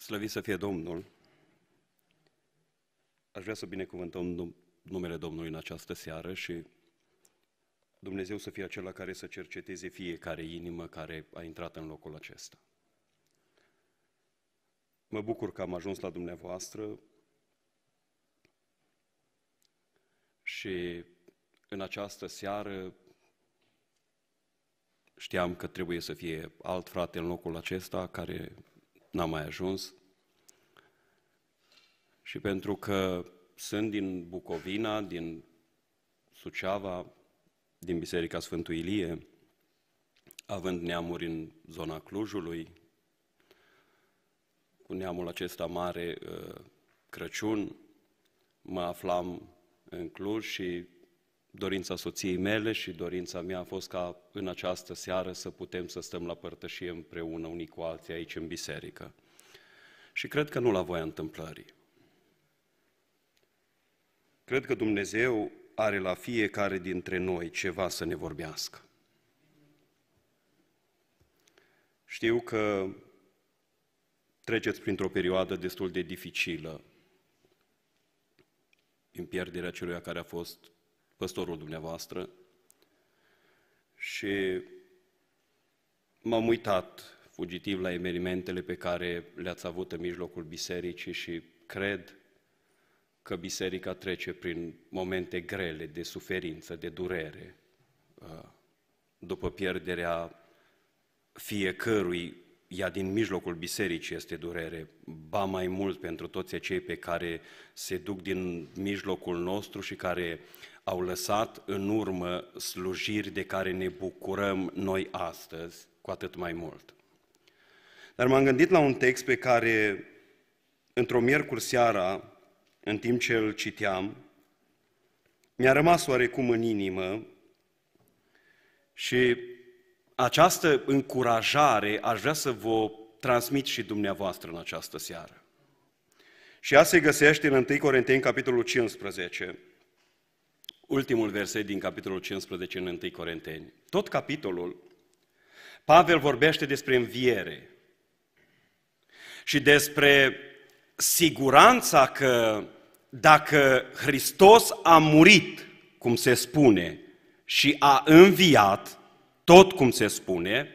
Slăvit să fie Domnul! Aș vrea să binecuvântăm numele Domnului în această seară și Dumnezeu să fie acela care să cerceteze fiecare inimă care a intrat în locul acesta. Mă bucur că am ajuns la dumneavoastră și în această seară știam că trebuie să fie alt frate în locul acesta care n-a mai ajuns. Și pentru că sunt din Bucovina, din Suceava, din Biserica Sfântul Ilie, având neamuri în zona Clujului, cu neamul acesta mare uh, Crăciun, mă aflam în Cluj și dorința soției mele și dorința mea a fost ca în această seară să putem să stăm la părtășie împreună unii cu alții aici în biserică. Și cred că nu la voia întâmplării. Cred că Dumnezeu are la fiecare dintre noi ceva să ne vorbească. Știu că treceți printr-o perioadă destul de dificilă în pierderea celui care a fost păstorul dumneavoastră. Și m-am uitat fugitiv la evenimentele pe care le-ați avut în mijlocul bisericii și cred că biserica trece prin momente grele de suferință, de durere, uh, după pierderea fiecărui, ea din mijlocul bisericii este durere, ba mai mult pentru toți cei pe care se duc din mijlocul nostru și care au lăsat în urmă slujiri de care ne bucurăm noi astăzi, cu atât mai mult. Dar m-am gândit la un text pe care, într-o miercuri seara, în timp ce îl citeam, mi-a rămas oarecum în inimă și această încurajare aș vrea să vă transmit și dumneavoastră în această seară. Și ea se găsește în 1 Corinteni, capitolul 15, ultimul verset din capitolul 15 în 1 Corinteni. Tot capitolul, Pavel vorbește despre înviere și despre siguranța că dacă Hristos a murit, cum se spune, și a înviat, tot cum se spune,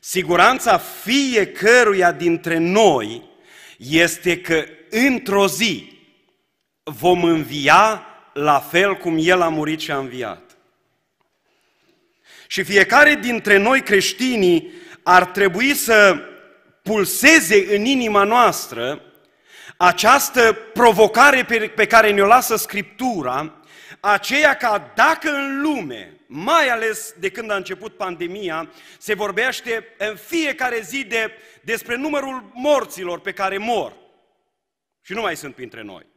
siguranța fiecăruia dintre noi este că într-o zi vom învia la fel cum El a murit și a înviat. Și fiecare dintre noi creștinii ar trebui să pulseze în inima noastră această provocare pe, care ne-o lasă Scriptura, aceea ca dacă în lume, mai ales de când a început pandemia, se vorbește în fiecare zi de, despre numărul morților pe care mor și nu mai sunt printre noi.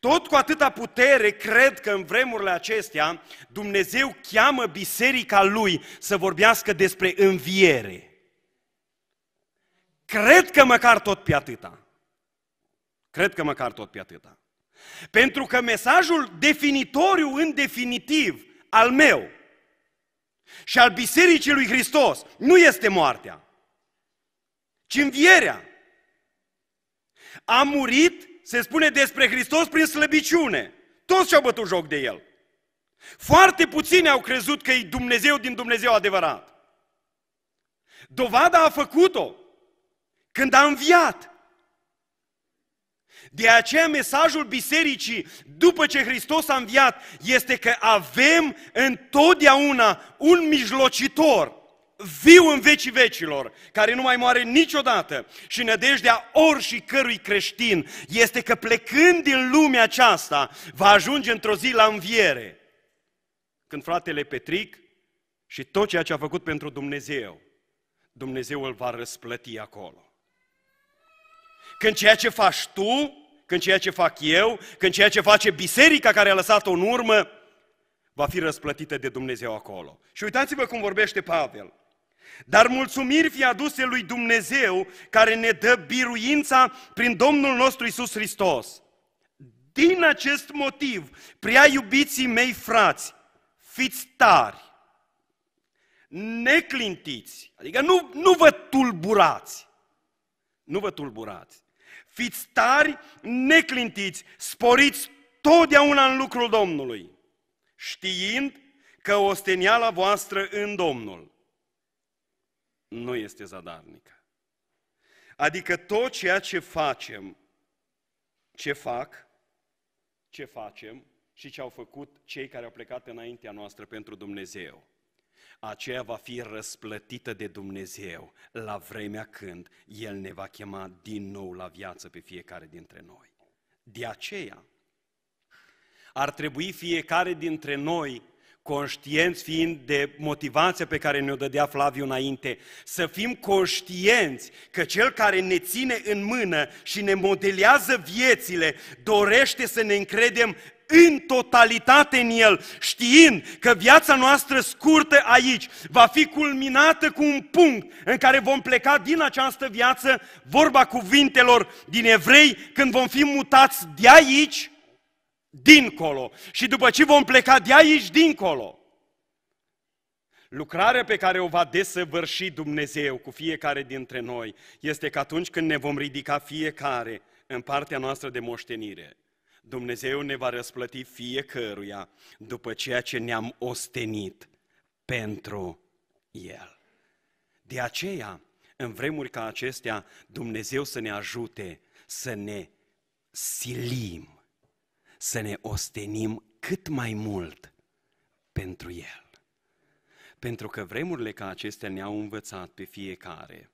Tot cu atâta putere cred că în vremurile acestea Dumnezeu cheamă biserica lui să vorbească despre înviere. Cred că măcar tot pe atâta. Cred că măcar tot pe atâta. Pentru că mesajul definitoriu în definitiv al meu și al Bisericii lui Hristos nu este moartea, ci învierea. A murit se spune despre Hristos prin slăbiciune. Toți și-au bătut joc de El. Foarte puțini au crezut că e Dumnezeu din Dumnezeu adevărat. Dovada a făcut-o când a înviat. De aceea mesajul bisericii, după ce Hristos a înviat, este că avem întotdeauna un mijlocitor viu în vecii vecilor, care nu mai moare niciodată și nădejdea ori și cărui creștin este că plecând din lumea aceasta va ajunge într-o zi la înviere. Când fratele Petric și tot ceea ce a făcut pentru Dumnezeu, Dumnezeu îl va răsplăti acolo. Când ceea ce faci tu, când ceea ce fac eu, când ceea ce face biserica care a lăsat-o în urmă, va fi răsplătită de Dumnezeu acolo. Și uitați-vă cum vorbește Pavel. Dar mulțumiri fi aduse lui Dumnezeu care ne dă biruința prin Domnul nostru Isus Hristos. Din acest motiv, prea iubiții mei frați, fiți tari, neclintiți, adică nu, nu vă tulburați, nu vă tulburați. Fiți tari, neclintiți, sporiți totdeauna în lucrul Domnului, știind că osteniala voastră în Domnul nu este zadarnică. Adică tot ceea ce facem, ce fac, ce facem și ce au făcut cei care au plecat înaintea noastră pentru Dumnezeu, aceea va fi răsplătită de Dumnezeu la vremea când El ne va chema din nou la viață pe fiecare dintre noi. De aceea, ar trebui fiecare dintre noi conștienți fiind de motivația pe care ne-o dădea Flaviu înainte, să fim conștienți că Cel care ne ține în mână și ne modelează viețile, dorește să ne încredem în totalitate în El, știind că viața noastră scurtă aici va fi culminată cu un punct în care vom pleca din această viață, vorba cuvintelor din evrei, când vom fi mutați de aici dincolo. Și după ce vom pleca de aici dincolo, lucrarea pe care o va desăvârși Dumnezeu cu fiecare dintre noi este că atunci când ne vom ridica fiecare în partea noastră de moștenire, Dumnezeu ne va răsplăti fiecăruia după ceea ce ne-am ostenit pentru El. De aceea, în vremuri ca acestea, Dumnezeu să ne ajute să ne silim să ne ostenim cât mai mult pentru El. Pentru că vremurile ca acestea ne-au învățat pe fiecare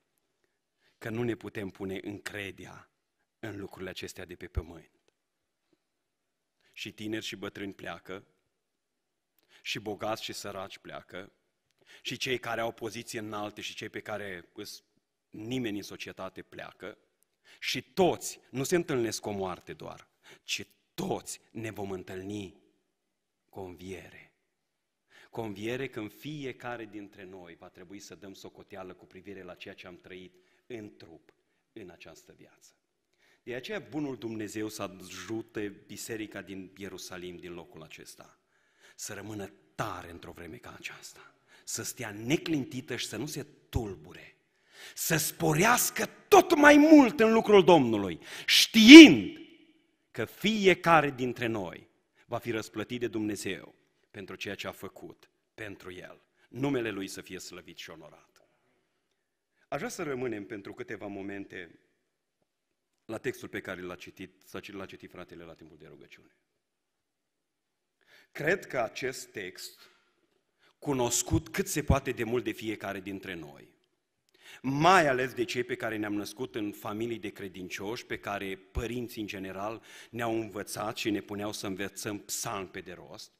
că nu ne putem pune încredea în lucrurile acestea de pe pământ. Și tineri și bătrâni pleacă, și bogați și săraci pleacă, și cei care au poziție înalte și cei pe care nimeni în societate pleacă, și toți nu se întâlnesc cu o moarte doar, ci toți ne vom întâlni conviere. Conviere când fiecare dintre noi va trebui să dăm socoteală cu privire la ceea ce am trăit în trup în această viață. De aceea bunul Dumnezeu să ajute biserica din Ierusalim, din locul acesta, să rămână tare într-o vreme ca aceasta, să stea neclintită și să nu se tulbure, să sporească tot mai mult în lucrul Domnului, știind că fiecare dintre noi va fi răsplătit de Dumnezeu pentru ceea ce a făcut pentru El. Numele Lui să fie slăvit și onorat. Aș vrea să rămânem pentru câteva momente la textul pe care l-a citit, l-a citit fratele la timpul de rugăciune. Cred că acest text, cunoscut cât se poate de mult de fiecare dintre noi, mai ales de cei pe care ne-am născut în familii de credincioși, pe care părinții în general ne-au învățat și ne puneau să învățăm psalm pe de rost.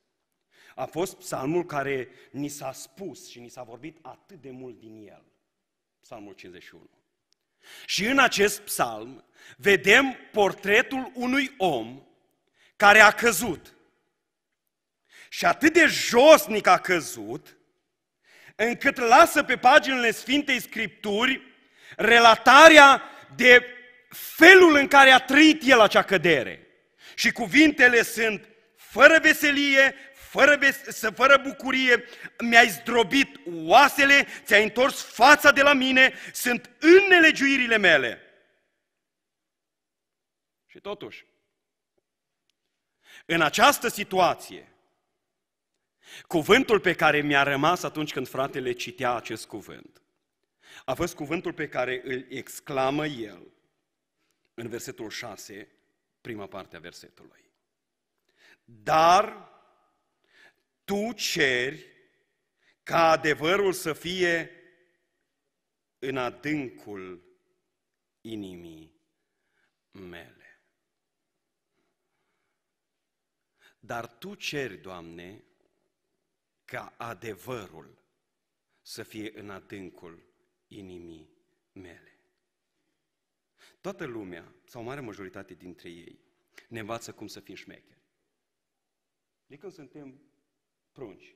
A fost psalmul care ni s-a spus și ni s-a vorbit atât de mult din el. Psalmul 51. Și în acest psalm vedem portretul unui om care a căzut. Și atât de josnic a căzut, încât lasă pe paginile Sfintei Scripturi relatarea de felul în care a trăit el acea cădere. Și cuvintele sunt fără veselie, fără, ves- fără bucurie, mi-ai zdrobit oasele, ți-ai întors fața de la mine, sunt în nelegiuirile mele. Și totuși, în această situație, Cuvântul pe care mi-a rămas atunci când fratele citea acest cuvânt a fost cuvântul pe care îl exclamă el în versetul 6, prima parte a versetului. Dar tu ceri ca adevărul să fie în adâncul inimii mele. Dar tu ceri, Doamne, ca adevărul să fie în adâncul inimii mele. Toată lumea, sau o mare majoritate dintre ei, ne învață cum să fim șmecheri. De când suntem prunci.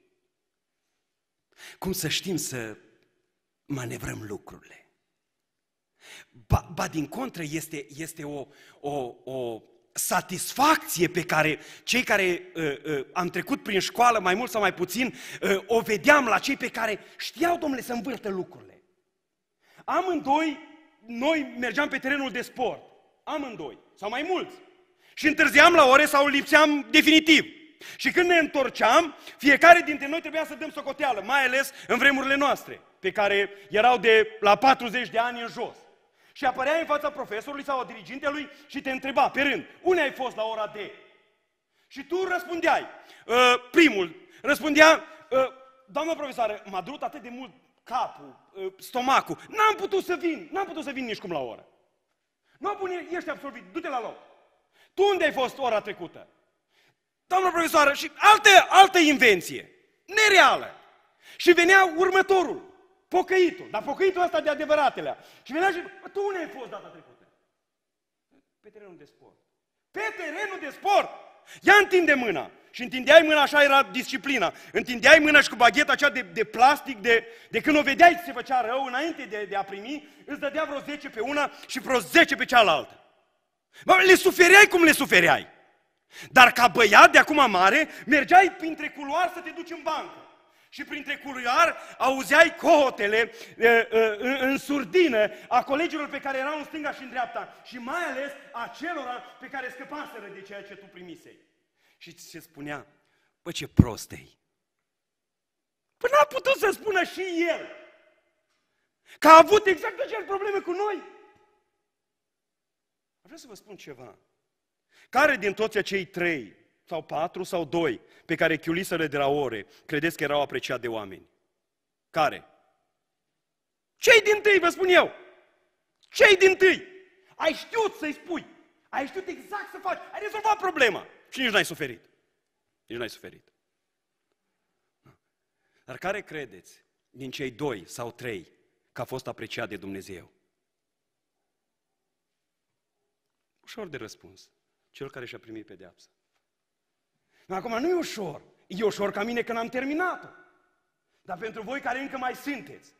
Cum să știm să manevrăm lucrurile. Ba, ba din contră, este, este o, o, o satisfacție pe care cei care uh, uh, am trecut prin școală, mai mult sau mai puțin, uh, o vedeam la cei pe care știau, domnule, să învârtă lucrurile. Amândoi noi mergeam pe terenul de sport, amândoi, sau mai mulți. Și întârziam la ore sau lipseam definitiv. Și când ne întorceam, fiecare dintre noi trebuia să dăm socoteală, mai ales în vremurile noastre, pe care erau de la 40 de ani în jos. Și apărea în fața profesorului sau a dirigintelui și te întreba pe rând, unde ai fost la ora de? Și tu răspundeai. Uh, primul răspundea, uh, doamnă profesoară, m-a durut atât de mult capul, uh, stomacul, n-am putut să vin, n-am putut să vin nici cum la oră. Nu bun, ești absolvit, du-te la loc. Tu unde ai fost ora trecută? Doamnă profesoară, și altă, altă invenție, nereală. Și venea următorul, pocăitul, dar pocăitul ăsta de adevăratele. Și venea și, tu unde ai fost data trecută? Pe terenul de sport. Pe terenul de sport! Ia întinde mâna. Și întindeai mâna, așa era disciplina. Întindeai mâna și cu bagheta aceea de, de plastic, de, de când o vedeai că se făcea rău, înainte de, de a primi, îți dădea vreo 10 pe una și vreo 10 pe cealaltă. Bă, le sufereai cum le sufereai. Dar ca băiat de acum mare, mergeai printre culoar să te duci în bancă. Și printre culoar auzeai cohotele în, în surdină a colegilor pe care erau în stânga și în dreapta. Și mai ales a celora pe care scăpaseră de ceea ce tu primisei. Și se spunea, bă, ce prost e. Păi n-a putut să spună și el. Că a avut exact aceeași probleme cu noi. Vreau să vă spun ceva. Care din toți acei trei, sau patru, sau doi, pe care chiuliseră de la ore, credeți că erau apreciat de oameni? Care? Cei din tâi, vă spun eu. Cei din tâi. Ai știut să-i spui. Ai știut exact să faci. Ai rezolvat problema. Și nici n-ai suferit. Nici n-ai suferit. Dar care credeți din cei doi sau trei că a fost apreciat de Dumnezeu? Ușor de răspuns. Cel care și-a primit pedeapsa. Acum nu e ușor. E ușor ca mine că n-am terminat-o. Dar pentru voi care încă mai sunteți,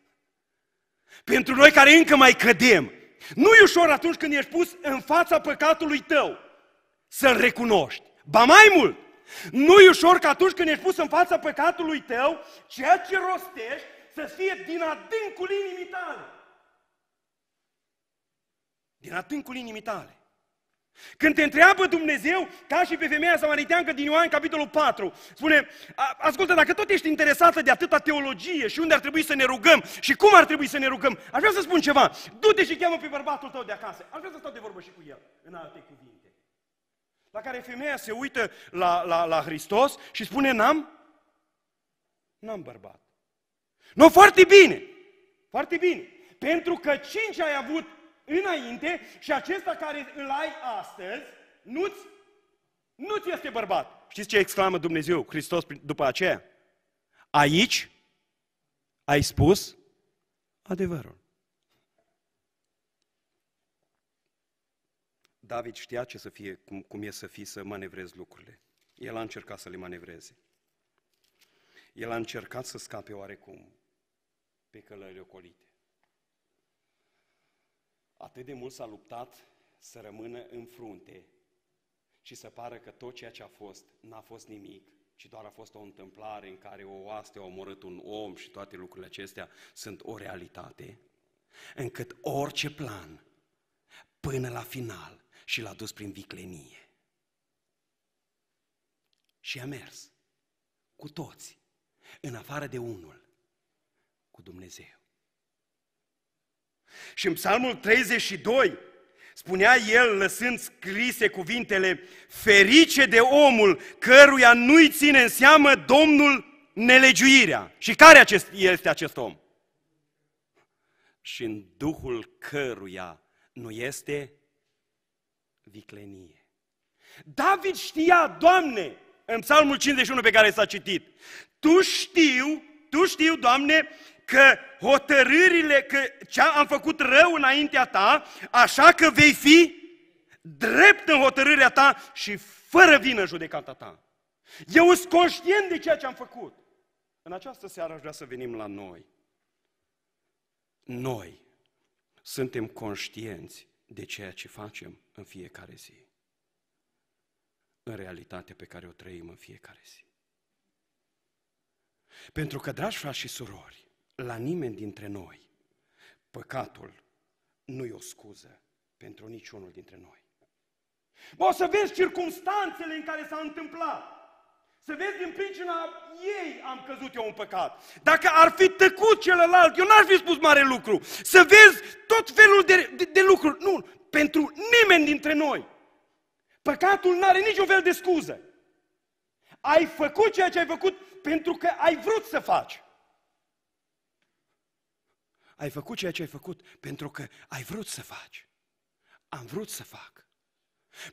pentru noi care încă mai cădem, nu e ușor atunci când ești pus în fața păcatului tău să-l recunoști. Ba mai mult, nu e ușor că atunci când ești pus în fața păcatului tău, ceea ce rostești să fie din adâncul inimii tale. Din adâncul inimii tale. Când te întreabă Dumnezeu, ca și pe femeia samariteancă din Ioan, capitolul 4, spune, ascultă, dacă tot ești interesată de atâta teologie și unde ar trebui să ne rugăm și cum ar trebui să ne rugăm, aș vrea să spun ceva. Du-te și cheamă pe bărbatul tău de acasă. Aș vrea să stau de vorbă și cu el, în alte cuvinte. La care femeia se uită la, la, la Hristos și spune, n-am? N-am bărbat. Nu, foarte bine, foarte bine. Pentru că cinci ai avut înainte și acesta care îl ai astăzi, nu-ți, nu-ți este bărbat. Știți ce exclamă Dumnezeu, Hristos, după aceea? Aici ai spus adevărul. David știa ce să fie, cum, cum e să fii, să manevrezi lucrurile. El a încercat să le manevreze. El a încercat să scape oarecum pe călările ocolite. Atât de mult s-a luptat să rămână în frunte și să pară că tot ceea ce a fost n-a fost nimic, ci doar a fost o întâmplare în care o oaste a omorât un om și toate lucrurile acestea sunt o realitate, încât orice plan, până la final, și l-a dus prin viclenie. Și a mers cu toți, în afară de unul, cu Dumnezeu. Și în Psalmul 32 spunea el, lăsând scrise cuvintele, ferice de omul căruia nu-i ține în seamă Domnul nelegiuirea. Și care acest, este acest om? Și în duhul căruia nu este viclenie. David știa, Doamne, în Psalmul 51 pe care s-a citit, Tu știu, Tu știu, Doamne, că hotărârile, că ce am făcut rău înaintea ta, așa că vei fi drept în hotărârea ta și fără vină judecata ta. Eu sunt conștient de ceea ce am făcut. În această seară aș vrea să venim la noi. Noi suntem conștienți de ceea ce facem în fiecare zi. În realitatea pe care o trăim în fiecare zi. Pentru că, dragi frați și surori, la nimeni dintre noi păcatul nu e o scuză pentru niciunul dintre noi. Bă, o să vezi circumstanțele în care s-a întâmplat. Să vezi din pricina ei am căzut eu în păcat. Dacă ar fi tăcut celălalt, eu n-aș fi spus mare lucru. Să vezi tot felul de, de, de lucruri. Nu, pentru nimeni dintre noi. Păcatul nu are niciun fel de scuză. Ai făcut ceea ce ai făcut pentru că ai vrut să faci. Ai făcut ceea ce ai făcut pentru că ai vrut să faci. Am vrut să fac.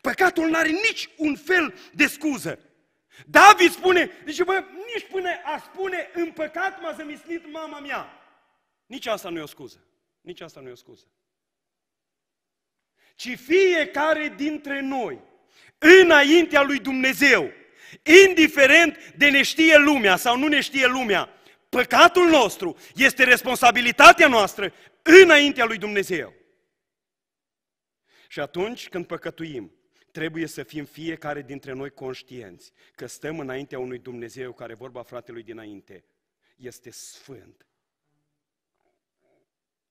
Păcatul nu are nici un fel de scuză. David spune, zice, bă, nici până a spune în păcat m-a zămislit mama mea. Nici asta nu e o scuză. Nici asta nu e o scuză. Ci fiecare dintre noi, înaintea lui Dumnezeu, indiferent de ne știe lumea sau nu ne știe lumea, păcatul nostru este responsabilitatea noastră înaintea lui Dumnezeu. Și atunci când păcătuim, trebuie să fim fiecare dintre noi conștienți că stăm înaintea unui Dumnezeu care, vorba fratelui dinainte, este sfânt.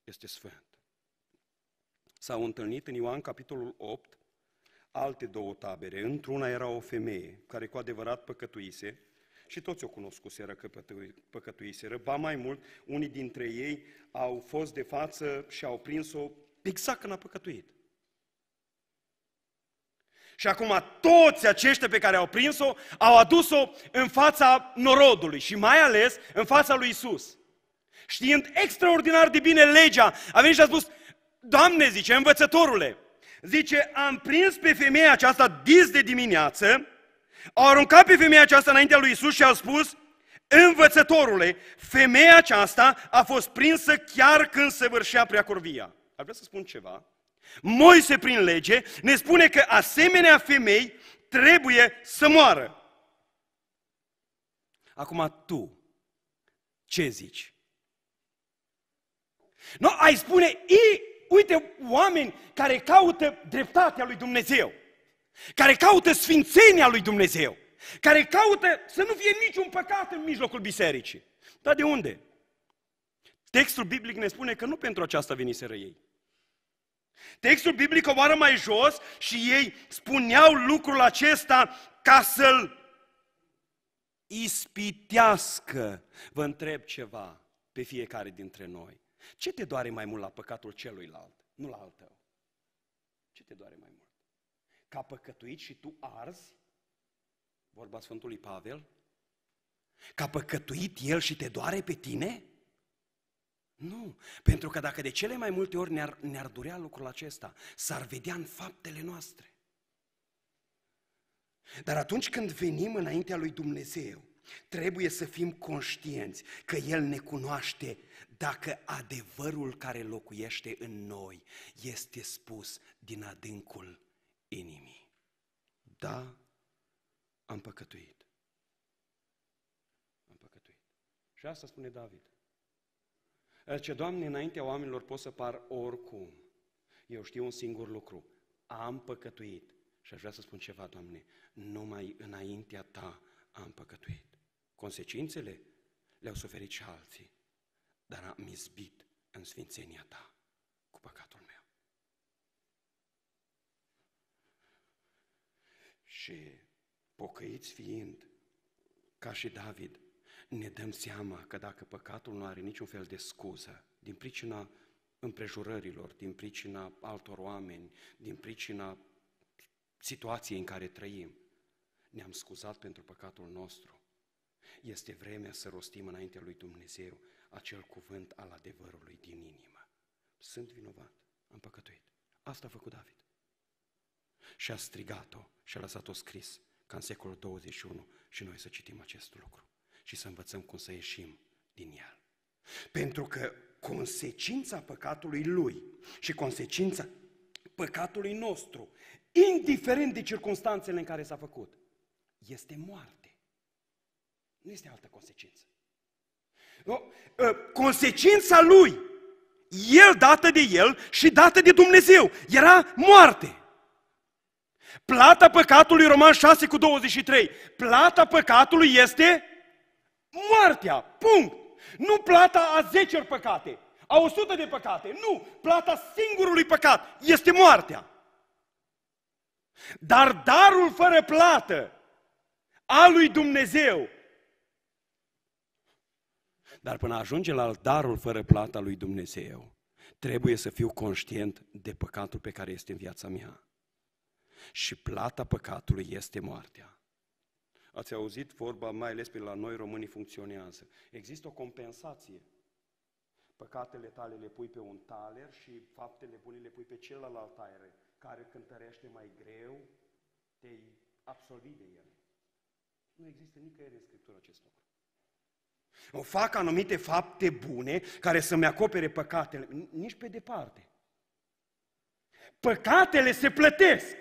Este sfânt. S-au întâlnit în Ioan capitolul 8 alte două tabere. Într-una era o femeie care cu adevărat păcătuise și toți o cunoscuseră că păcătuiseră. Ba mai mult, unii dintre ei au fost de față și au prins-o exact când a păcătuit. Și acum toți aceștia pe care au prins-o au adus-o în fața norodului și mai ales în fața lui Isus. Știind extraordinar de bine legea, a venit și a spus, Doamne, zice, învățătorule, zice, am prins pe femeia aceasta dis de dimineață, au aruncat pe femeia aceasta înaintea lui Isus și au spus, învățătorule, femeia aceasta a fost prinsă chiar când se vârșea preacurvia. Ar vrea să spun ceva. Moise, prin lege, ne spune că asemenea femei trebuie să moară. Acum tu, ce zici? Nu, ai spune, I, uite, oameni care caută dreptatea lui Dumnezeu, care caută sfințenia lui Dumnezeu, care caută să nu fie niciun păcat în mijlocul bisericii. Dar de unde? Textul biblic ne spune că nu pentru aceasta veniseră ei. Textul biblic coboară mai jos și ei spuneau lucrul acesta ca să-l ispitească. Vă întreb ceva pe fiecare dintre noi. Ce te doare mai mult la păcatul celuilalt, nu la al tău? Ce te doare mai mult? Ca păcătuit și tu arzi? Vorba Sfântului Pavel? Ca păcătuit el și te doare pe tine? Nu, pentru că dacă de cele mai multe ori ne-ar, ne-ar durea lucrul acesta, s-ar vedea în faptele noastre. Dar atunci când venim înaintea lui Dumnezeu, trebuie să fim conștienți că El ne cunoaște dacă adevărul care locuiește în noi este spus din adâncul inimii. Da, am păcătuit. Am păcătuit. Și asta spune David. Ce Doamne, înaintea oamenilor pot să par oricum. Eu știu un singur lucru. Am păcătuit. Și aș vrea să spun ceva, Doamne, numai înaintea Ta am păcătuit. Consecințele le-au suferit și alții, dar am izbit în sfințenia Ta cu păcatul meu. Și pocăiți fiind, ca și David, ne dăm seama că dacă păcatul nu are niciun fel de scuză, din pricina împrejurărilor, din pricina altor oameni, din pricina situației în care trăim, ne-am scuzat pentru păcatul nostru. Este vremea să rostim înaintea lui Dumnezeu acel cuvânt al adevărului din inimă. Sunt vinovat, am păcătuit. Asta a făcut David. Și a strigat-o și a lăsat-o scris ca în secolul 21 și noi să citim acest lucru și să învățăm cum să ieșim din el. Pentru că consecința păcatului lui și consecința păcatului nostru, indiferent de circunstanțele în care s-a făcut, este moarte. Nu este altă consecință. Nu? Ă, consecința lui, el dată de el și dată de Dumnezeu, era moarte. Plata păcatului, Roman 6 cu 23, plata păcatului este moartea. Punct. Nu plata a zece păcate. A o sută de păcate. Nu! Plata singurului păcat este moartea. Dar darul fără plată a lui Dumnezeu. Dar până ajunge la darul fără plată a lui Dumnezeu, trebuie să fiu conștient de păcatul pe care este în viața mea. Și plata păcatului este moartea. Ați auzit vorba, mai ales pe la noi românii funcționează. Există o compensație. Păcatele tale le pui pe un taler și faptele bune le pui pe celălalt taler, care cântărește mai greu, te-ai absolvit de el. Nu există nicăieri în Scriptură acest lucru. O fac anumite fapte bune care să-mi acopere păcatele, nici pe departe. Păcatele se plătesc.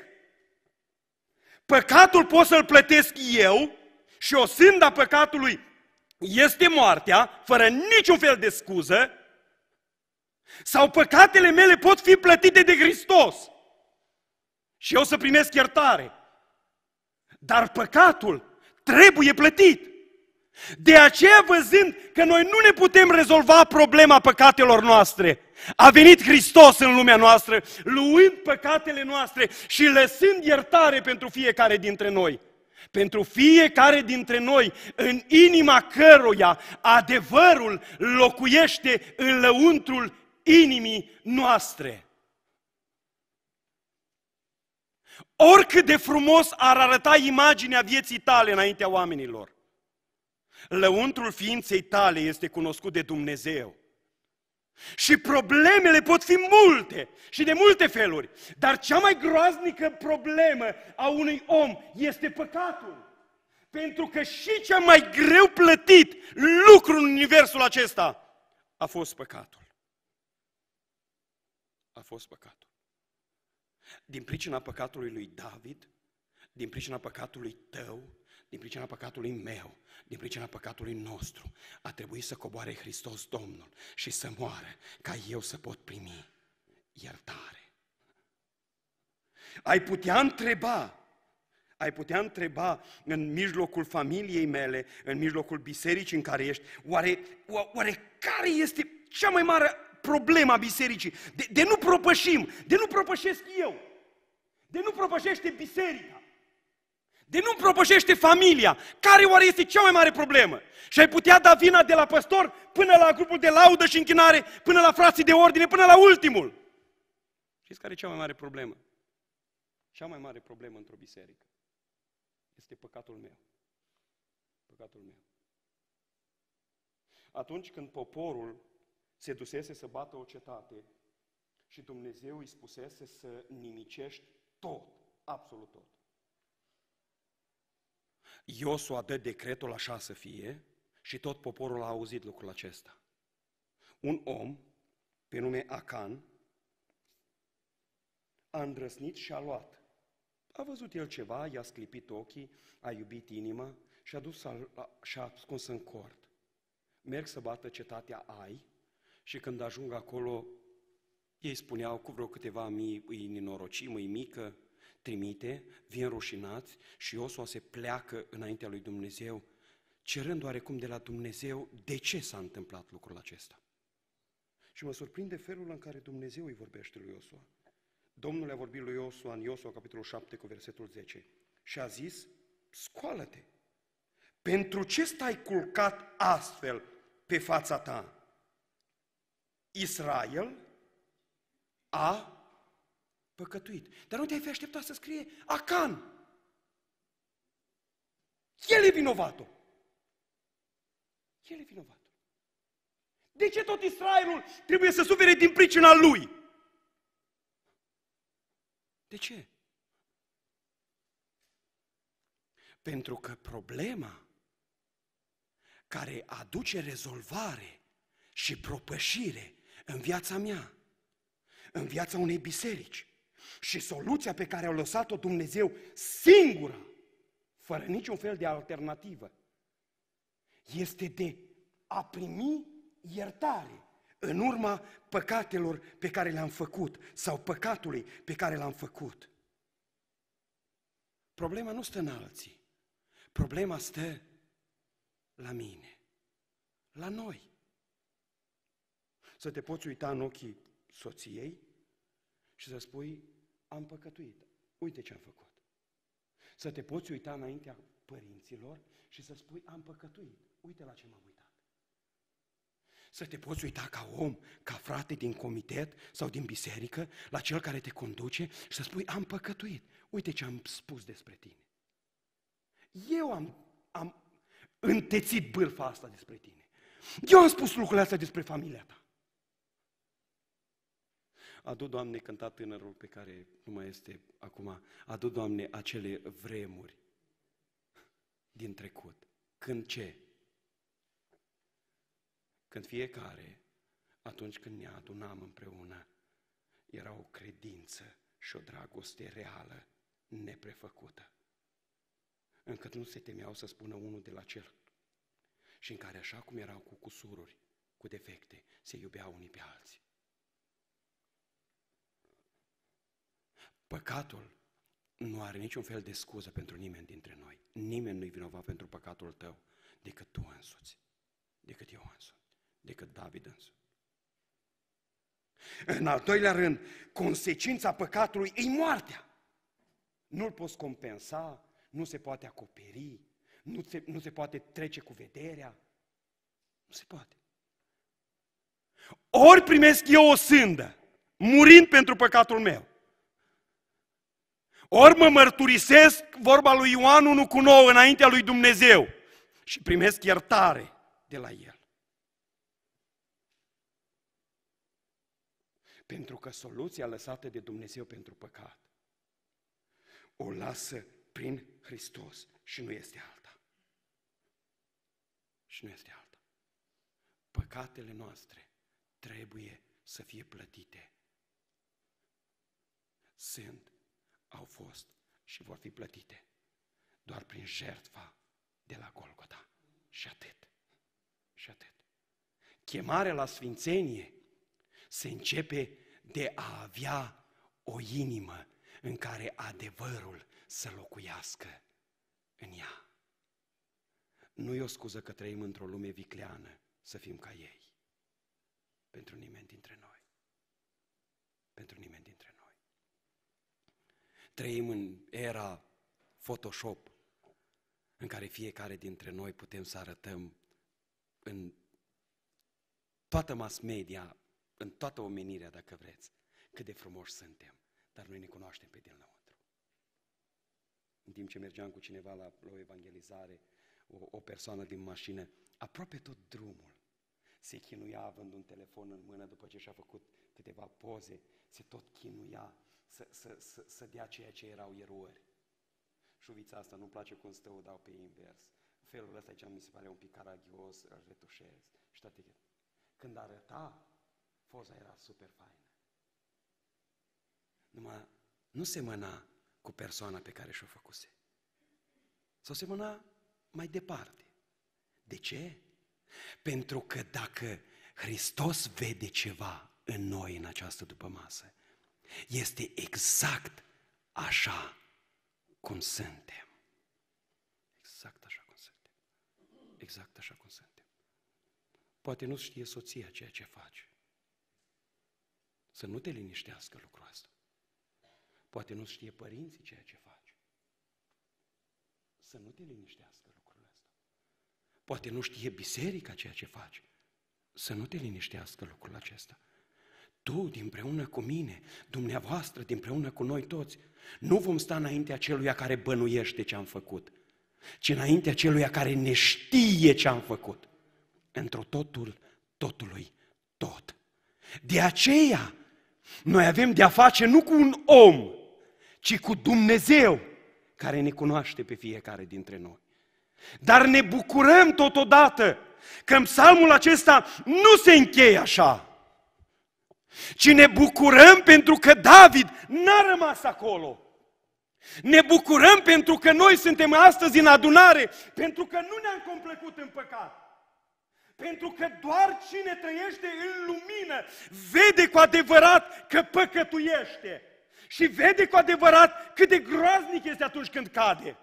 Păcatul pot să-l plătesc eu și o sânda păcatului este moartea, fără niciun fel de scuză, sau păcatele mele pot fi plătite de Hristos și eu să primesc iertare. Dar păcatul trebuie plătit. De aceea, văzând că noi nu ne putem rezolva problema păcatelor noastre, a venit Hristos în lumea noastră, luând păcatele noastre și lăsând iertare pentru fiecare dintre noi. Pentru fiecare dintre noi, în inima căruia adevărul locuiește în lăuntrul inimii noastre. Oricât de frumos ar arăta imaginea vieții tale înaintea oamenilor, lăuntrul ființei tale este cunoscut de Dumnezeu. Și problemele pot fi multe și de multe feluri. Dar cea mai groaznică problemă a unui om este păcatul. Pentru că și cea mai greu plătit lucru în universul acesta a fost păcatul. A fost păcatul. Din pricina păcatului lui David, din pricina păcatului tău, din pricina păcatului meu, din pricina păcatului nostru, a trebuit să coboare Hristos Domnul și să moară ca eu să pot primi iertare. Ai putea întreba, ai putea întreba în mijlocul familiei mele, în mijlocul bisericii în care ești, oare, oare care este cea mai mare problemă a bisericii? De, de nu propășim, de nu propășesc eu, de nu propășește biserica de nu propășește familia. Care oare este cea mai mare problemă? Și ai putea da vina de la păstor până la grupul de laudă și închinare, până la frații de ordine, până la ultimul. Știți care e cea mai mare problemă? Cea mai mare problemă într-o biserică este păcatul meu. Păcatul meu. Atunci când poporul se dusese să bată o cetate și Dumnezeu îi spusese să nimicești tot, absolut tot. Iosua dă decretul așa să fie și tot poporul a auzit lucrul acesta. Un om, pe nume Acan, a îndrăsnit și a luat. A văzut el ceva, i-a sclipit ochii, a iubit inima și a dus și a ascuns în cort. Merg să bată cetatea Ai și când ajung acolo, ei spuneau cu vreo câteva mii, îi nenorocim, îi mică, trimite, vin rușinați și Iosua se pleacă înaintea lui Dumnezeu, cerând oarecum de la Dumnezeu de ce s-a întâmplat lucrul acesta. Și mă surprinde felul în care Dumnezeu îi vorbește lui Iosua. Domnul a vorbit lui Iosua în Iosua, capitolul 7, cu versetul 10. Și a zis, scoală-te! Pentru ce stai culcat astfel pe fața ta? Israel a păcătuit. Dar nu te-ai fi așteptat să scrie Acan. El e vinovatul. El e vinovatul. De ce tot Israelul trebuie să sufere din pricina lui? De ce? Pentru că problema care aduce rezolvare și propășire în viața mea, în viața unei biserici, și soluția pe care a lăsat-o Dumnezeu singură, fără niciun fel de alternativă, este de a primi iertare în urma păcatelor pe care le-am făcut sau păcatului pe care l-am făcut. Problema nu stă în alții. Problema stă la mine, la noi. să te poți uita în ochii soției și să spui, am păcătuit, uite ce am făcut. Să te poți uita înaintea părinților și să spui, am păcătuit, uite la ce m-am uitat. Să te poți uita ca om, ca frate din comitet sau din biserică, la cel care te conduce și să spui, am păcătuit, uite ce am spus despre tine. Eu am, am întețit bârfa asta despre tine. Eu am spus lucrurile astea despre familia ta. Adu, Doamne, cânta tânărul pe care nu mai este acum, adu, Doamne, acele vremuri din trecut. Când ce? Când fiecare, atunci când ne adunam împreună, era o credință și o dragoste reală, neprefăcută. Încât nu se temeau să spună unul de la cel. Și în care, așa cum erau cu cusururi, cu defecte, se iubeau unii pe alții. Păcatul nu are niciun fel de scuză pentru nimeni dintre noi. Nimeni nu-i vinovat pentru păcatul tău decât tu însuți, decât eu însuți, decât David însuți. În al doilea rând, consecința păcatului e moartea. Nu-l poți compensa, nu se poate acoperi, nu se, nu se poate trece cu vederea. Nu se poate. Ori primesc eu o sândă, murind pentru păcatul meu, ori mă mărturisesc vorba lui Ioan 1 cu 9 înaintea lui Dumnezeu și primesc iertare de la El. Pentru că soluția lăsată de Dumnezeu pentru păcat o lasă prin Hristos și nu este alta. Și nu este alta. Păcatele noastre trebuie să fie plătite. Sunt au fost și vor fi plătite doar prin jertfa de la Golgota. Și atât. Și atât. Chemarea la sfințenie se începe de a avea o inimă în care adevărul să locuiască în ea. Nu e o scuză că trăim într-o lume vicleană să fim ca ei. Pentru nimeni dintre noi. Pentru nimeni dintre noi. Trăim în era Photoshop, în care fiecare dintre noi putem să arătăm în toată mass media, în toată omenirea, dacă vreți, cât de frumoși suntem, dar noi ne cunoaștem pe dinăuntru. În timp ce mergeam cu cineva la, la o evangelizare, o, o persoană din mașină, aproape tot drumul se chinuia având un telefon în mână după ce și-a făcut câteva poze, se tot chinuia să, să, să, să dea ceea ce erau erori. Șuvița asta nu-mi place cum stă, o dau pe invers. Felul ăsta aici mi se pare un pic caragios, îl retușez. Și toate. Când arăta, poza era super faină. Numai nu semăna cu persoana pe care și-o făcuse. Sau semăna mai departe. De ce? Pentru că dacă Hristos vede ceva în noi în această după masă, este exact așa cum suntem. Exact așa cum suntem. Exact așa cum suntem. Poate nu știe soția ceea ce face. Să nu te liniștească lucrul ăsta. Poate nu știe părinții ceea ce faci. Să nu te liniștească lucrul ăsta. Poate nu știe biserica ceea ce faci. Să nu te liniștească lucrul acesta tu dinpreună cu mine, dumneavoastră dinpreună cu noi toți, nu vom sta înaintea celuia care bănuiește ce am făcut, ci înaintea celuia care ne știe ce am făcut. Într-o totul, totului, tot. De aceea, noi avem de-a face nu cu un om, ci cu Dumnezeu care ne cunoaște pe fiecare dintre noi. Dar ne bucurăm totodată că în psalmul acesta nu se încheie așa, ci ne bucurăm pentru că David n-a rămas acolo. Ne bucurăm pentru că noi suntem astăzi în adunare, pentru că nu ne-am complecut în păcat. Pentru că doar cine trăiește în lumină vede cu adevărat că păcătuiește. Și vede cu adevărat cât de groaznic este atunci când cade.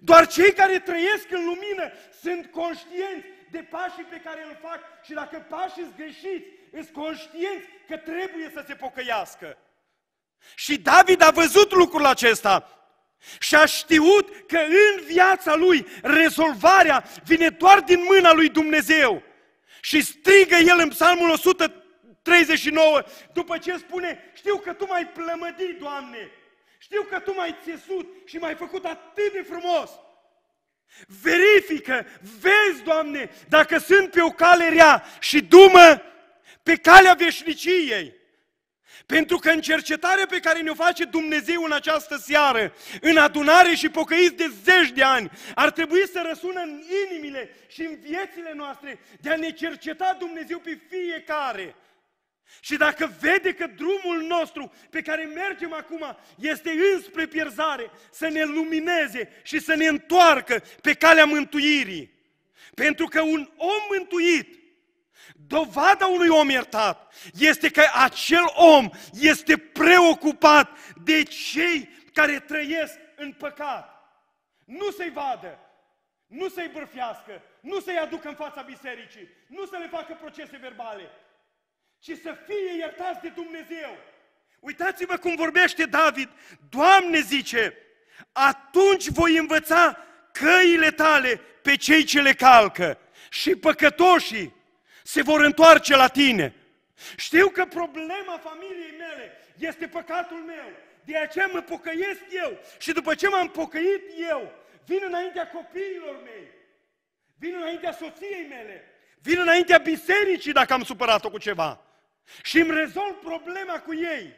Doar cei care trăiesc în lumină sunt conștienți de pașii pe care îl fac și dacă pașii sunt greșiți, sunt conștienți că trebuie să se pocăiască. Și David a văzut lucrul acesta și a știut că în viața lui rezolvarea vine doar din mâna lui Dumnezeu. Și strigă el în psalmul 139, după ce spune, știu că Tu m-ai plămădit, Doamne, știu că Tu m-ai țesut și m-ai făcut atât de frumos. Verifică, vezi, Doamne, dacă sunt pe o cale rea și dumă pe calea veșniciei. Pentru că în cercetarea pe care ne-o face Dumnezeu în această seară, în adunare și pocăiți de zeci de ani, ar trebui să răsună în inimile și în viețile noastre de a ne cerceta Dumnezeu pe fiecare. Și dacă vede că drumul nostru pe care mergem acum este înspre pierzare, să ne lumineze și să ne întoarcă pe calea mântuirii. Pentru că un om mântuit Dovada unui om iertat este că acel om este preocupat de cei care trăiesc în păcat. Nu să-i vadă, nu să-i bârfească, nu să-i aducă în fața bisericii, nu să le facă procese verbale, ci să fie iertați de Dumnezeu. Uitați-vă cum vorbește David. Doamne zice, atunci voi învăța căile tale pe cei ce le calcă și păcătoșii se vor întoarce la tine. Știu că problema familiei mele este păcatul meu. De aceea mă pocăiesc eu. Și după ce m-am pocăit eu, vin înaintea copiilor mei. Vin înaintea soției mele. Vin înaintea bisericii dacă am supărat-o cu ceva. Și îmi rezolv problema cu ei.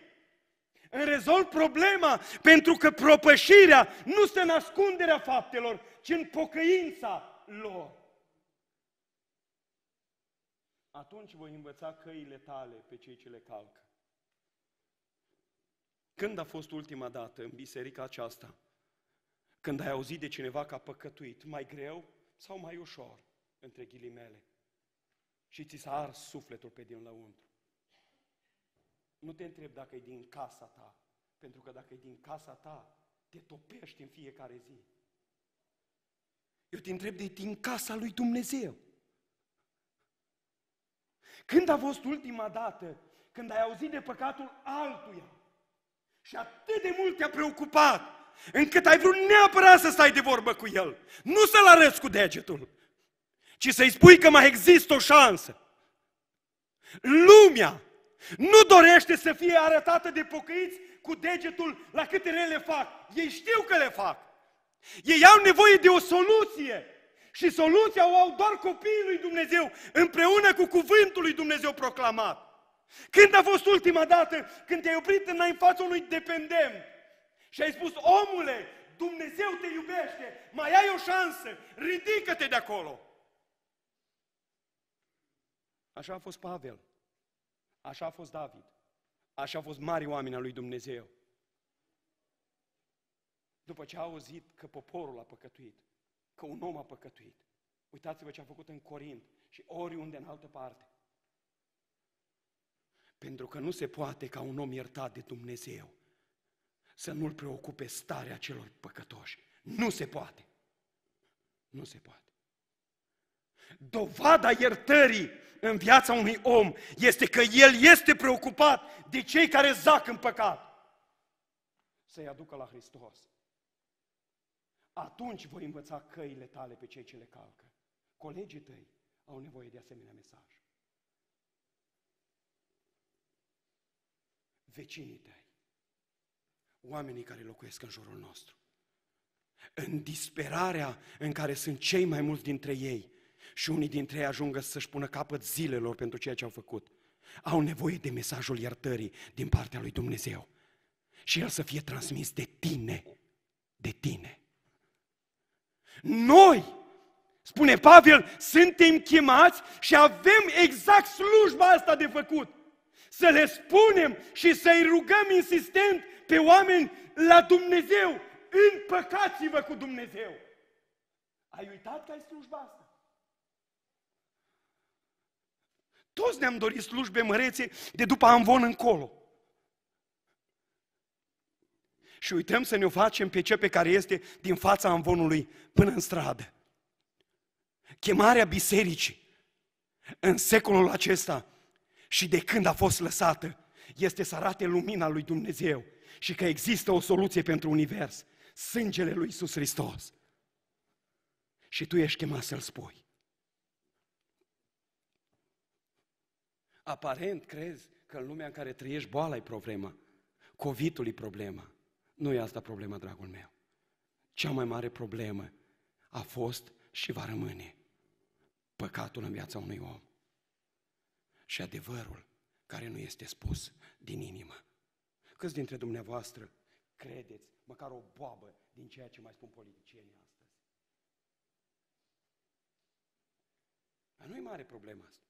Îmi rezolv problema pentru că propășirea nu stă în ascunderea faptelor, ci în pocăința lor atunci voi învăța căile tale pe cei ce le calcă. Când a fost ultima dată în biserica aceasta, când ai auzit de cineva că a păcătuit, mai greu sau mai ușor, între ghilimele, și ți s-a ars sufletul pe din lăuntru? Nu te întreb dacă e din casa ta, pentru că dacă e din casa ta, te topești în fiecare zi. Eu te întreb de din casa lui Dumnezeu. Când a fost ultima dată când ai auzit de păcatul altuia și atât de mult te-a preocupat încât ai vrut neapărat să stai de vorbă cu el, nu să-l arăți cu degetul, ci să-i spui că mai există o șansă. Lumea nu dorește să fie arătată de pocăiți cu degetul la câte rele fac. Ei știu că le fac. Ei au nevoie de o soluție. Și soluția o au doar copiii lui Dumnezeu, împreună cu cuvântul lui Dumnezeu proclamat. Când a fost ultima dată când te-ai oprit în fața unui dependent și ai spus, omule, Dumnezeu te iubește, mai ai o șansă, ridică-te de acolo. Așa a fost Pavel, așa a fost David, așa a fost mari oameni al lui Dumnezeu. După ce a auzit că poporul a păcătuit, că un om a păcătuit. Uitați-vă ce a făcut în Corint și oriunde în altă parte. Pentru că nu se poate ca un om iertat de Dumnezeu să nu-l preocupe starea celor păcătoși. Nu se poate. Nu se poate. Dovada iertării în viața unui om este că el este preocupat de cei care zac în păcat. Să-i aducă la Hristos atunci voi învăța căile tale pe cei ce le calcă. Colegii tăi au nevoie de asemenea mesaj. Vecinii tăi, oamenii care locuiesc în jurul nostru, în disperarea în care sunt cei mai mulți dintre ei și unii dintre ei ajungă să-și pună capăt zilelor pentru ceea ce au făcut, au nevoie de mesajul iertării din partea lui Dumnezeu și el să fie transmis de tine, de tine. Noi, spune Pavel, suntem chemați și avem exact slujba asta de făcut. Să le spunem și să-i rugăm insistent pe oameni la Dumnezeu. Împăcați-vă cu Dumnezeu. Ai uitat că ai slujba asta? Toți ne-am dorit slujbe mărețe de după Amvon încolo. Și uităm să ne o facem pe ce pe care este din fața amvonului până în stradă. Chemarea bisericii în secolul acesta și de când a fost lăsată este să arate lumina lui Dumnezeu și că există o soluție pentru univers, sângele lui Iisus Hristos. Și tu ești chemat să-l spui. Aparent crezi că în lumea în care trăiești boala e problema, COVID-ul e problema. Nu e asta problema, dragul meu. Cea mai mare problemă a fost și va rămâne păcatul în viața unui om. Și adevărul care nu este spus din inimă. Câți dintre dumneavoastră credeți măcar o boabă din ceea ce mai spun politicienii astăzi? Dar nu e mare problema asta.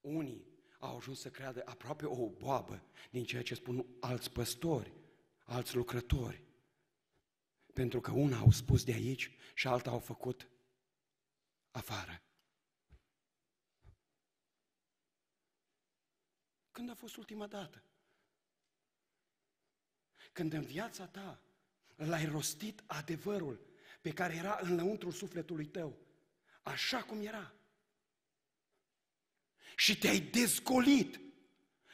Unii au ajuns să creadă aproape o boabă din ceea ce spun alți păstori, alți lucrători. Pentru că una au spus de aici și alta au făcut afară. Când a fost ultima dată? Când în viața ta l-ai rostit adevărul pe care era înăuntru sufletului tău, așa cum era. Și te-ai dezgolit,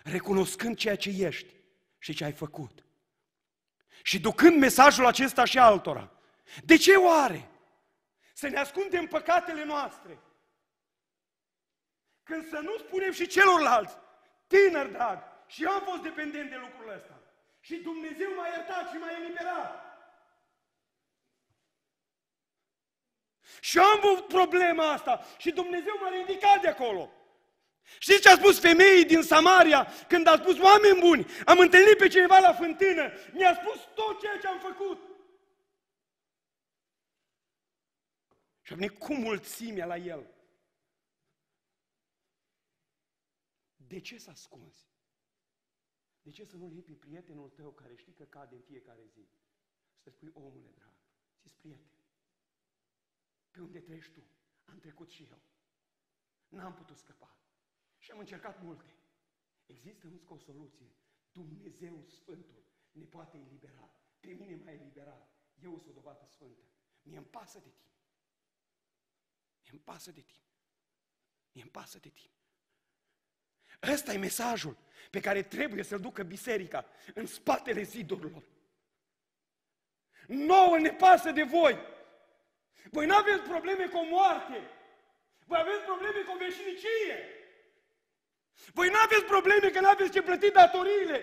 recunoscând ceea ce ești și ce ai făcut. Și ducând mesajul acesta și altora. De ce oare? Să ne ascundem păcatele noastre. Când să nu spunem și celorlalți, tânăr drag, și eu am fost dependent de lucrul ăsta. Și Dumnezeu m-a iertat și m-a eliberat. Și am avut problema asta și Dumnezeu m-a ridicat de acolo. Știți ce a spus femeii din Samaria când a spus, oameni buni, am întâlnit pe cineva la fântână, mi-a spus tot ceea ce am făcut. Și a venit cu mulțimea la el. De ce să ascunzi? De ce să nu-l iei pe prietenul tău care știi că cade în fiecare zi? Să spui, omule drag, ți prieten. Pe unde treci tu? Am trecut și eu. N-am putut scăpa. Și am încercat multe. Există însă o soluție. Dumnezeu Sfântul ne poate elibera. Pe mine m-a eliberat. Eu sunt o dovadă sfântă. Mie îmi pasă de tine. Mie îmi pasă de tine. Mie îmi pasă de tine. Ăsta e mesajul pe care trebuie să-l ducă biserica în spatele zidurilor. Nouă ne pasă de voi. Voi nu aveți probleme cu moarte. Voi aveți probleme cu veșnicie. Voi nu aveți probleme că nu aveți ce plăti datoriile.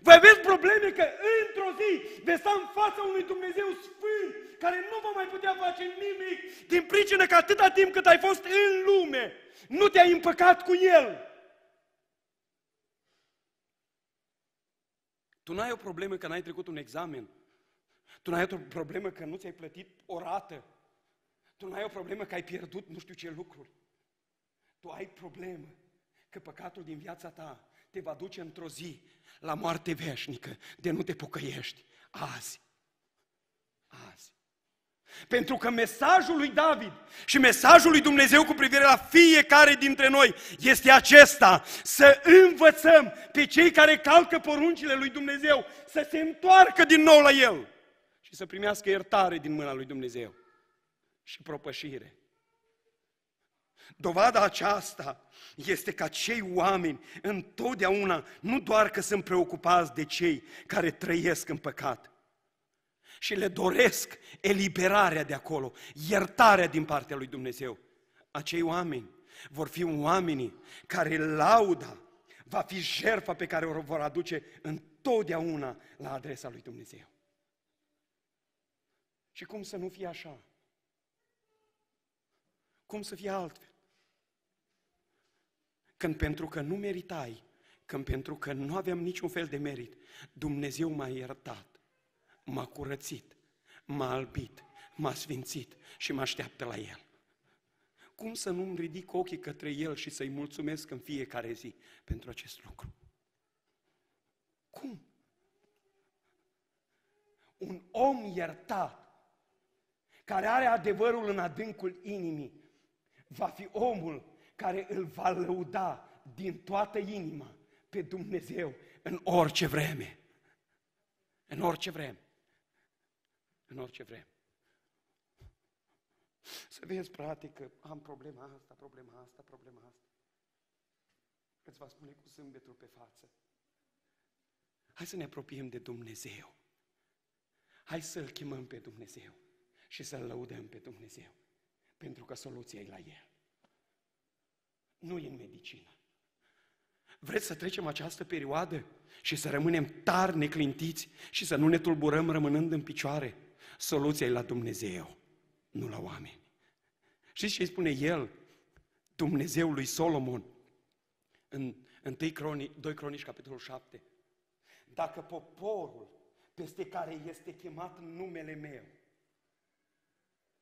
Voi aveți probleme că într-o zi veți sta în fața unui Dumnezeu sfânt care nu va mai putea face nimic din pricină că atâta timp cât ai fost în lume, nu te-ai împăcat cu El. Tu nu ai o problemă că n-ai trecut un examen. Tu nu ai o problemă că nu ți-ai plătit o rată. Tu nu ai o problemă că ai pierdut nu știu ce lucruri. Tu ai problemă că păcatul din viața ta te va duce într-o zi la moarte veșnică, de nu te pocăiești. Azi. Azi. Pentru că mesajul lui David și mesajul lui Dumnezeu cu privire la fiecare dintre noi este acesta, să învățăm pe cei care calcă poruncile lui Dumnezeu să se întoarcă din nou la El și să primească iertare din mâna lui Dumnezeu și propășire. Dovada aceasta este ca cei oameni întotdeauna nu doar că sunt preocupați de cei care trăiesc în păcat, și le doresc eliberarea de acolo, iertarea din partea lui Dumnezeu. Acei oameni vor fi oamenii care lauda va fi jertfa pe care o vor aduce întotdeauna la adresa lui Dumnezeu. Și cum să nu fie așa? Cum să fie altfel? Când pentru că nu meritai, când pentru că nu aveam niciun fel de merit, Dumnezeu m-a iertat m-a curățit, m-a albit, m-a sfințit și mă așteaptă la El. Cum să nu-mi ridic ochii către El și să-i mulțumesc în fiecare zi pentru acest lucru? Cum? Un om iertat, care are adevărul în adâncul inimii, va fi omul care îl va lăuda din toată inima pe Dumnezeu în orice vreme. În orice vreme în orice vreme. Să vezi, frate, că am problema asta, problema asta, problema asta. Îți va spune cu zâmbetul pe față. Hai să ne apropiem de Dumnezeu. Hai să-L chemăm pe Dumnezeu și să-L lăudăm pe Dumnezeu. Pentru că soluția e la El. Nu e în medicină. Vreți să trecem această perioadă și să rămânem tari neclintiți și să nu ne tulburăm rămânând în picioare? Soluția e la Dumnezeu, nu la oameni. Știți ce spune el, Dumnezeul lui Solomon, în 1 cronici, 2 Cronici, capitolul 7? Dacă poporul peste care este chemat numele meu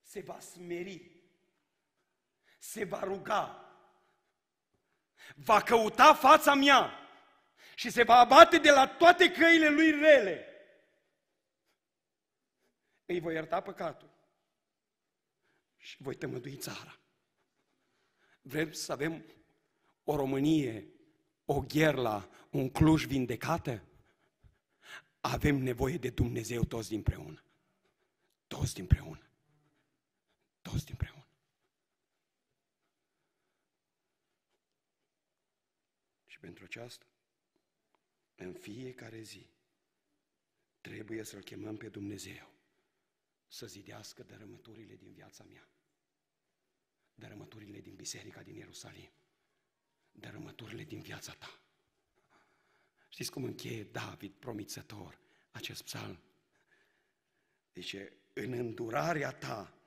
se va smeri, se va ruga, va căuta fața mea și se va abate de la toate căile lui rele, îi voi ierta păcatul și voi tămădui țara. Vrem să avem o Românie, o Gherla, un Cluj vindecată? Avem nevoie de Dumnezeu toți dinpreună. Toți dinpreună. Toți dinpreună. Și pentru aceasta, în fiecare zi, trebuie să-L chemăm pe Dumnezeu să zidească dărâmăturile din viața mea, dărâmăturile din biserica din Ierusalim, dărâmăturile din viața ta. Știți cum încheie David, promițător, acest psalm? Zice, în îndurarea ta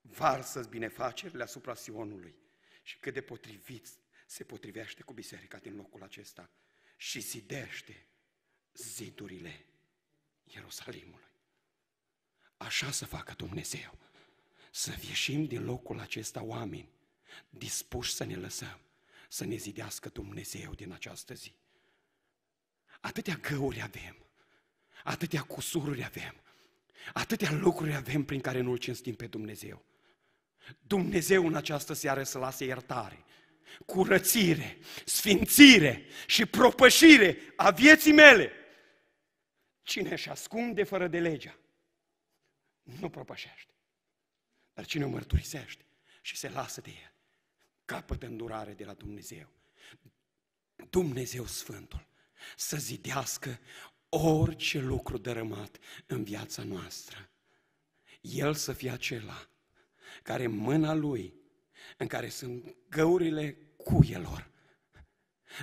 varsă binefacerile asupra Sionului și cât de potrivit se potrivește cu biserica din locul acesta și zidește zidurile Ierusalimului. Așa să facă Dumnezeu. Să ieșim din locul acesta oameni dispuși să ne lăsăm, să ne zidească Dumnezeu din această zi. Atâtea găuri avem, atâtea cusururi avem, atâtea lucruri avem prin care nu-L cinstim pe Dumnezeu. Dumnezeu în această seară să lase iertare, curățire, sfințire și propășire a vieții mele. Cine își ascunde fără de legea, nu propășește. Dar cine o mărturisește și se lasă de el, capătă îndurare de la Dumnezeu. Dumnezeu Sfântul să zidească orice lucru dărâmat în viața noastră. El să fie acela care în mâna lui, în care sunt găurile cuielor,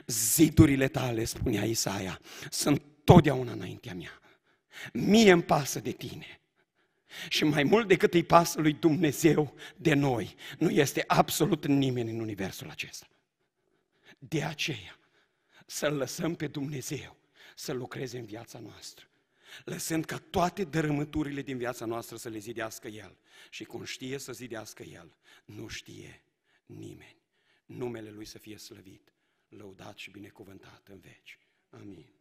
zidurile tale, spunea Isaia, sunt totdeauna înaintea mea. Mie îmi pasă de tine. Și mai mult decât îi pasă lui Dumnezeu de noi, nu este absolut nimeni în universul acesta. De aceea, să-L lăsăm pe Dumnezeu să lucreze în viața noastră, lăsând ca toate dărâmăturile din viața noastră să le zidească El. Și cum știe să zidească El, nu știe nimeni. Numele Lui să fie slăvit, lăudat și binecuvântat în veci. Amin.